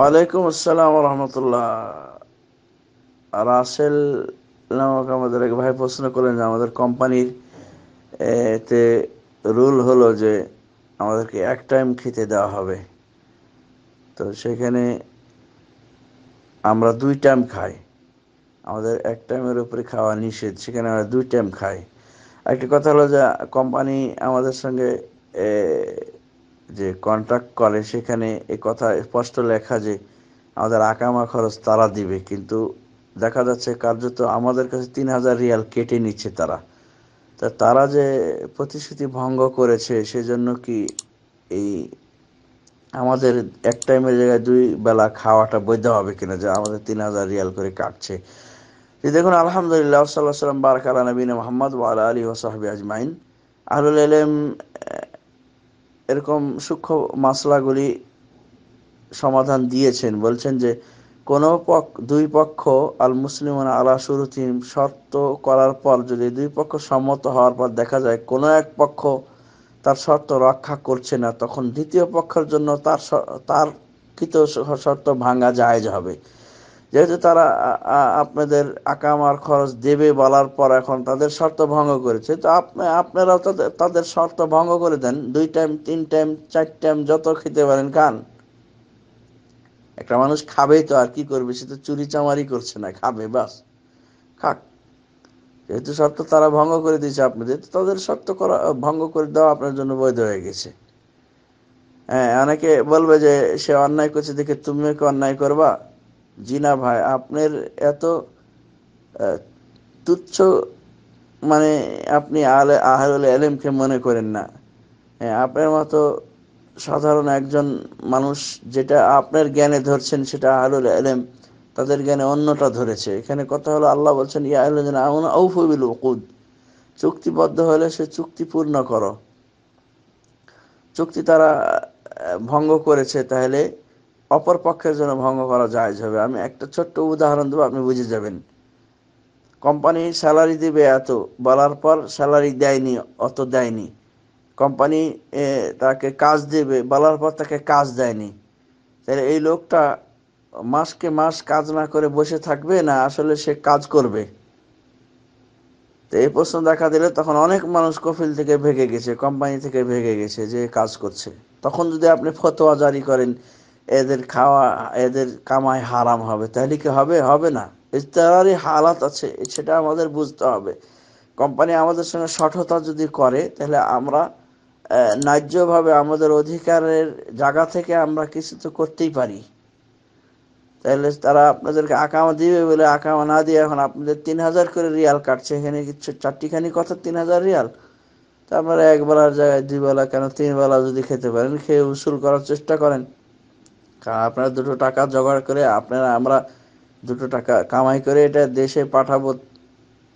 ওয়ালাইকুম আসসালাম রহমতুল্লাহ রাসেল নামক আমাদের এক ভাই প্রশ্ন করলেন যে আমাদের কোম্পানির তে রুল হলো যে আমাদেরকে এক টাইম খেতে দেওয়া হবে। তো সেখানে আমরা দুই টাইম খাই। আমাদের এক টাইমের উপরে খাওয়া নিষেধ, সেখানে আমরা দুই টাইম খাই। একটা কথা হলো যে কোম্পানি আমাদের সঙ্গে যে কন্ট্রাক্ট করে সেখানে এ কথা স্পষ্ট লেখা যে আমাদের আকামা খরচ তারা দিবে। কিন্তু দেখা যাচ্ছে কার্যত আমাদের কাছে তিন হাজার রিয়াল কেটে নিচ্ছে তারা। তা তারা যে প্রতিশ্রুতি ভঙ্গ করেছে সেজন্য কি এই আমাদের এক টাইমের জায়গায় দুই বেলা খাওয়াটা বৈধ হবে কিনা যে আমাদের তিন হাজার রিয়াল করে কাটছে? দেখুন, আলহামদুলিল্লাহ সাল্লাহ সাল্লাম বারক আলা নবীন মোহাম্মদ ওয়ালা আলী ওসাহাবি আজমাইন। আহলুল এলেম এরকম সূক্ষ্ম মাসলাগুলি সমাধান দিয়েছেন। বলছেন যে, কোন পক্ষ দুই পক্ষ আল মুসলিম আলা শুরুতিম শর্ত করার পর যদি দুই পক্ষ সম্মত হওয়ার পর দেখা যায় কোনো এক পক্ষ তার শর্ত রক্ষা করছে না, তখন দ্বিতীয় পক্ষের জন্য তার তার কৃত শর্ত ভাঙ্গা জায়েজ হবে। যেহেতু তারা আপনাদের আকামার খরচ দেবে বলার পর এখন তাদের শর্ত ভঙ্গ করেছে। তো আপনি আপনারাও তাদের তাদের শর্ত ভঙ্গ করে দেন। দুই টাইম, তিন টাইম, চার টাইম, যত খেতে পারেন, খান। একটা মানুষ খাবেই তো, আর কি করবে? সে তো চুরি চামারি করছে না, খাবে, বাস। খাক। যেহেতু শর্ত তারা ভঙ্গ করে দিয়েছে আপনাদের তাদের শর্ত করা, ভঙ্গ করে দেওয়া আপনার জন্য বৈধ হয়ে গেছে। হ্যাঁ অনেকে বলবে যে, সে অন্যায় করছে দেখে তুমিও কি অন্যায় করবা? জি না ভাই, আপনার এত তুচ্ছ মানে আপনি আলে আহরুল এলেমকে মনে করেন না। হ্যাঁ আপনার মতো সাধারণ একজন মানুষ যেটা আপনার জ্ঞানে ধরছেন সেটা আহরুল এলেম তাদের জ্ঞানে অন্যটা ধরেছে। এখানে কথা হলো, আল্লাহ বলছেন, ইয়া চুক্তিবদ্ধ হলে সে চুক্তি পূর্ণ করো। চুক্তি তারা ভঙ্গ করেছে তাহলে অপর পক্ষের জন্য ভঙ্গ করা যায় হবে। আমি একটা ছোট্ট উদাহরণ দেবো, আপনি বুঝে যাবেন। কোম্পানি স্যালারি দিবে এত, বলার পর স্যালারি দেয়নি, অত দেয়নি। কোম্পানি তাকে কাজ দেবে, বলার পর তাকে কাজ দেয়নি। তাহলে এই লোকটা মাসকে মাস কাজ না করে বসে থাকবে না আসলে সে কাজ করবে? তো এই প্রশ্ন দেখা দিলে তখন অনেক মানুষ কফিল থেকে ভেগে গেছে, কোম্পানি থেকে ভেগে গেছে যে কাজ করছে। তখন যদি আপনি ফতোয়া জারি করেন এদের খাওয়া, এদের কামাই হারাম হবে। তাহলে কি হবে? হবে না। ইস্তারি হালাত আছে, সেটা আমাদের বুঝতে হবে। কোম্পানি আমাদের সঙ্গে সঠতা যদি করে, তাহলে আমরা ন্যায্যভাবে আমাদের অধিকারের জায়গা থেকে আমরা কিছু তো করতেই পারি। তাহলে তারা আপনাদেরকে আকামা দিবে বলে আকামা না দিয়ে এখন আপনাদের তিন হাজার করে রিয়াল কাটছে। এখানে কিছু চারটিখানি কথা? তিন হাজার রিয়াল? তা আপনারা এক জায়গায় দুই বেলা কেন? তিন বেলা যদি খেতে পারেন, খেয়ে উসুল করার চেষ্টা করেন। কারণ আপনারা দুটো টাকা জোগাড় করে আপনারা, আমরা দুটো টাকা কামাই করে এটা দেশে পাঠাবো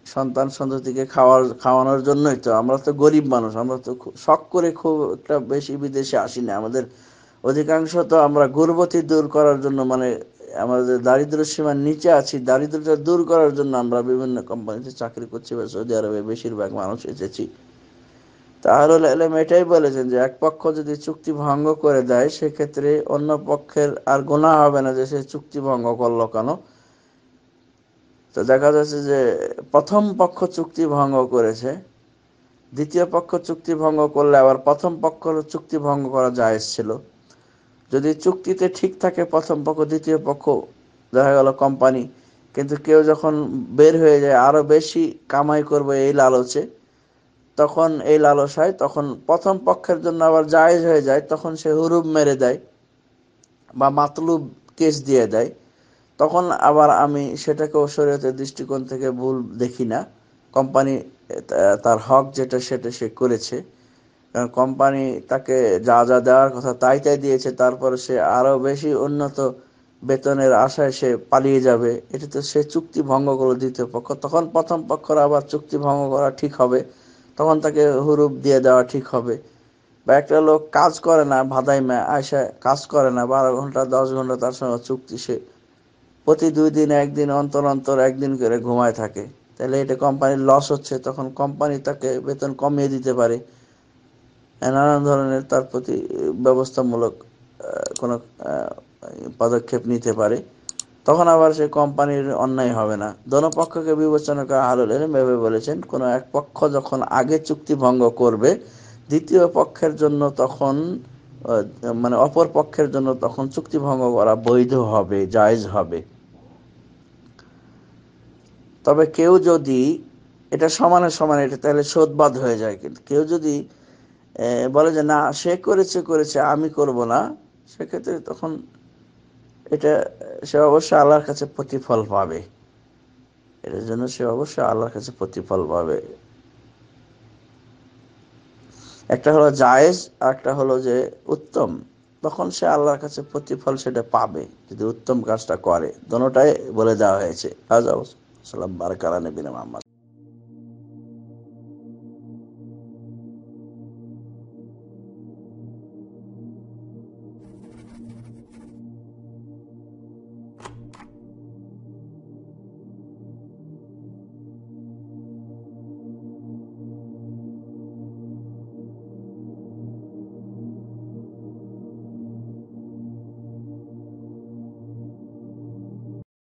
সন্তান সন্ততিকে খাওয়ার, খাওয়ানোর জন্যই তো। আমরা তো গরিব মানুষ, আমরা তো শখ করে খুব একটা বেশি বিদেশে আসি না আমাদের অধিকাংশ তো আমরা গুরবতী দূর করার জন্য মানে আমাদের দারিদ্র সীমার নিচে আছি, দারিদ্রতা দূর করার জন্য আমরা বিভিন্ন কোম্পানিতে চাকরি করছি বা সৌদি আরবে বেশিরভাগ মানুষ এসেছি। তাহলে এলএম এটাই বলেছেন যে, এক পক্ষ যদি চুক্তি ভঙ্গ করে দেয়, সেক্ষেত্রে অন্য পক্ষের আর গোনা হবে না যে সে চুক্তি ভঙ্গ করল কেন? তো দেখা যাচ্ছে যে, প্রথম পক্ষ চুক্তি ভঙ্গ করেছে, দ্বিতীয় পক্ষ চুক্তি ভঙ্গ করলে আবার প্রথম পক্ষ চুক্তি ভঙ্গ করা যায় ছিল। যদি চুক্তিতে ঠিক থাকে প্রথম পক্ষ, দ্বিতীয় পক্ষ, দেখা গেল কোম্পানি কিন্তু কেউ যখন বের হয়ে যায়, আরও বেশি কামাই করবে এই লালচে তখন এই লালসায়, তখন প্রথম পক্ষের জন্য আবার জায়েজ হয়ে যায়, তখন সে হুরুব মেরে দেয় বা মাতলুব কেস দিয়ে দেয়। তখন আবার আমি সেটাকে শরীয়তের দৃষ্টিকোণ থেকে ভুল দেখি না। কোম্পানি তার হক যেটা সেটা সে করেছে। কারণ কোম্পানি তাকে যা যা দেওয়ার কথা তাই তাই দিয়েছে, তারপরে সে আরও বেশি উন্নত বেতনের আশায় সে পালিয়ে যাবে। এটা তো সে চুক্তি ভঙ্গ করল দ্বিতীয় পক্ষ। তখন প্রথম পক্ষরা আবার চুক্তি ভঙ্গ করা ঠিক হবে। তখন তাকে হুরুপ দিয়ে দেওয়া ঠিক হবে। বা একটা লোক কাজ করে না, ভাদাই ভাদাইমা আয়সা কাজ করে না, বারো ঘণ্টা, দশ ঘণ্টা তার সঙ্গে চুক্তি, সে প্রতি দুই দিন, একদিন অন্তর অন্তর, একদিন করে ঘুমায় থাকে। তাহলে এটা কোম্পানির লস হচ্ছে, তখন কোম্পানি তাকে বেতন কমিয়ে দিতে পারে। নানান ধরনের তার প্রতি ব্যবস্থামূলক কোনো পদক্ষেপ নিতে পারে। তখন আবার সে কোম্পানির অন্যায় হবে না। দোনো পক্ষকে বিবেচনা করা আহলুল ইলম ভেবে বলেছেন, কোনো এক পক্ষ যখন আগে চুক্তি ভঙ্গ করবে, দ্বিতীয় পক্ষের জন্য তখন মানে অপর পক্ষের জন্য তখন চুক্তি ভঙ্গ করা বৈধ হবে, জায়জ হবে। তবে কেউ যদি, এটা সমানে সমান, এটা তাহলে শোধবাদ হয়ে যায় কিন্তু, কেউ যদি বলে যে না, সে করেছে করেছে, আমি করব না, সেক্ষেত্রে তখন এটা সে অবশ্যই আল্লাহর কাছে প্রতিফল পাবে। এটার জন্য সে অবশ্যই আল্লাহর কাছে প্রতিফল পাবে। একটা হলো জায়েজ, আর একটা হলো যে উত্তম। তখন সে আল্লাহর কাছে প্রতিফল সেটা পাবে, যদি উত্তম কাজটা করে। দোনোটাই বলে দেওয়া হয়েছে। আজ সালাম, বারকালা নবীন মোহাম্মদ।